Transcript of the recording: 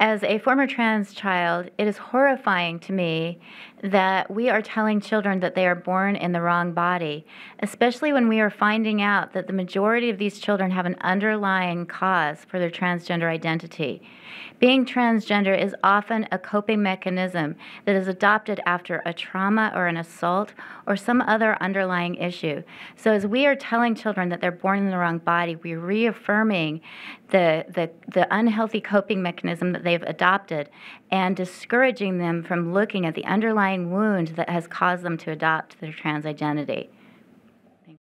as a former trans child, it is horrifying to me that we are telling children that they are born in the wrong body, especially when we are finding out that the majority of these children have an underlying cause for their transgender identity. Being transgender is often a coping mechanism that is adopted after a trauma or an assault or some other underlying issue. So, as we are telling children that they're born in the wrong body, we're reaffirming the, the, the unhealthy coping mechanism that they've adopted and discouraging them from looking at the underlying wound that has caused them to adopt their trans identity.